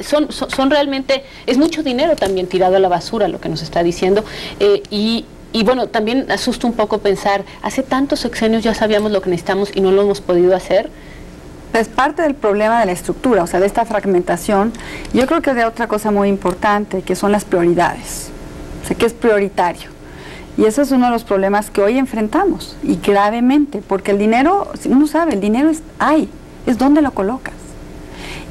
son, realmente, es mucho dinero también tirado a la basura lo que nos está diciendo. Eh, y, bueno, también asusta un poco pensar, hace tantos sexenios ya sabíamos lo que necesitamos y no lo hemos podido hacer. Es parte del problema de la estructura, o sea, de esta fragmentación. Yo creo que de otra cosa muy importante, que son las prioridades. O sea, que es prioritario. Y eso es uno de los problemas que hoy enfrentamos, y gravemente, porque el dinero, uno sabe, el dinero es, hay, es donde lo colocas.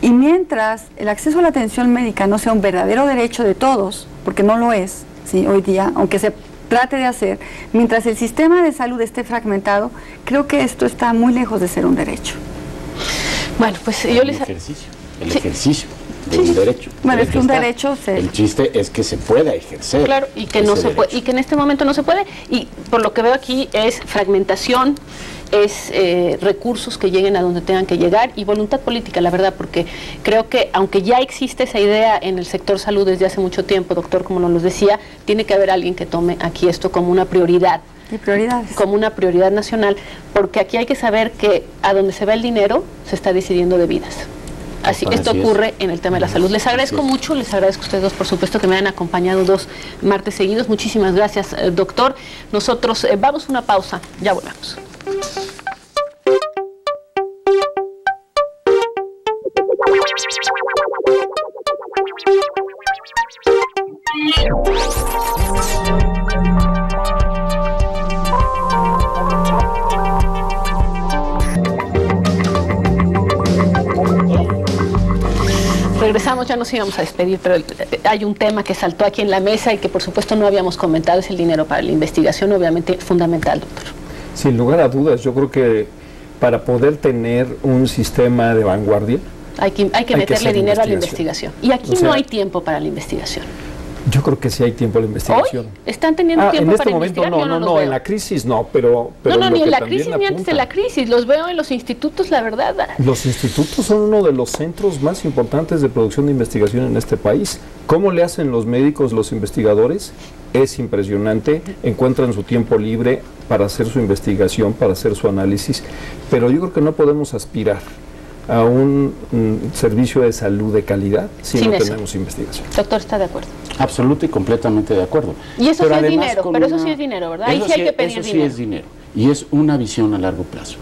Y mientras el acceso a la atención médica no sea un verdadero derecho de todos, porque no lo es, ¿sí? hoy día, aunque se trate de hacer, mientras el sistema de salud esté fragmentado, creo que esto está muy lejos de ser un derecho. Bueno, pues yo les... El ejercicio, el ejercicio de un derecho. Bueno, es que un derecho se... El chiste es que se pueda ejercer. Claro, y que, no se puede, y que en este momento no se puede. Y por lo que veo aquí es fragmentación, es eh, recursos que lleguen a donde tengan que llegar y voluntad política, la verdad, porque creo que aunque ya existe esa idea en el sector salud desde hace mucho tiempo, doctor, como nos lo decía, tiene que haber alguien que tome aquí esto como una prioridad. Y prioridades. Como una prioridad nacional, porque aquí hay que saber que a donde se va el dinero se está decidiendo de vidas. Así, esto ocurre en el tema de la salud. Les agradezco mucho, les agradezco a ustedes dos, por supuesto, que me hayan acompañado dos martes seguidos. Muchísimas gracias, eh, doctor. Nosotros eh, vamos a una pausa, ya volvemos. Regresamos, ya nos íbamos a despedir, pero hay un tema que saltó aquí en la mesa y que por supuesto no habíamos comentado, es el dinero para la investigación, obviamente fundamental, doctor. Sin lugar a dudas, yo creo que para poder tener un sistema de vanguardia, hay que, hay que meterle dinero a la investigación. Y aquí no hay tiempo para la investigación. Yo creo que sí hay tiempo a la investigación. ¿Están teniendo ah, tiempo en este para momento investigar? no, no, no, en la crisis no, pero, pero no, no, ni en la crisis ni antes de la crisis. Los veo en los institutos, la verdad. Los institutos son uno de los centros más importantes de producción de investigación en este país. ¿Cómo le hacen los médicos, los investigadores? Es impresionante, encuentran su tiempo libre para hacer su investigación, para hacer su análisis, pero yo creo que no podemos aspirar a un mm, servicio de salud de calidad si Sin no eso. tenemos investigación. Doctor, está de acuerdo. Absoluto y completamente de acuerdo. Y eso sí es dinero, pero eso sí es dinero, ¿verdad? Ahí Eso sí hay que pedir eso sí dinero. es dinero. Y es una visión a largo plazo.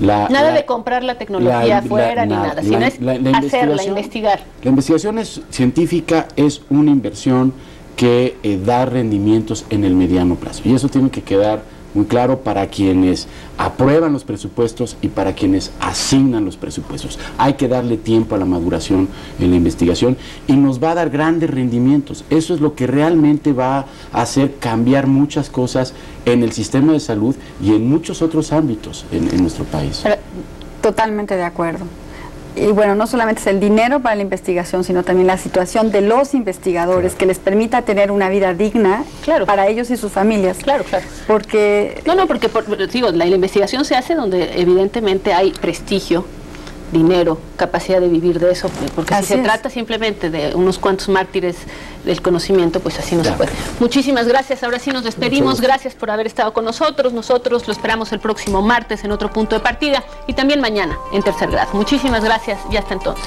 La- Nada la- de comprar la tecnología afuera ni la- nada, la- sino es la- la hacerla, investigación- investigar. La investigación es, científica es una inversión que eh, da rendimientos en el mediano plazo. Y eso tiene que quedar muy claro para quienes aprueban los presupuestos y para quienes asignan los presupuestos. Hay que darle tiempo a la maduración en la investigación y nos va a dar grandes rendimientos. Eso es lo que realmente va a hacer cambiar muchas cosas en el sistema de salud y en muchos otros ámbitos en, nuestro país. Totalmente de acuerdo. Y bueno, no solamente es el dinero para la investigación, sino también la situación de los investigadores que les permita tener una vida digna Claro. para ellos y sus familias. Claro, claro. Porque No, no, porque por- digo, la, la investigación se hace donde evidentemente hay prestigio, dinero, capacidad de vivir de eso, porque Así si se es. trata simplemente de unos cuantos mártires del conocimiento, pues así no se puede. Muchísimas gracias, ahora sí nos despedimos, gracias por haber estado con nosotros, nosotros lo esperamos el próximo martes en otro punto de partida y también mañana en tercer grado. Muchísimas gracias y hasta entonces.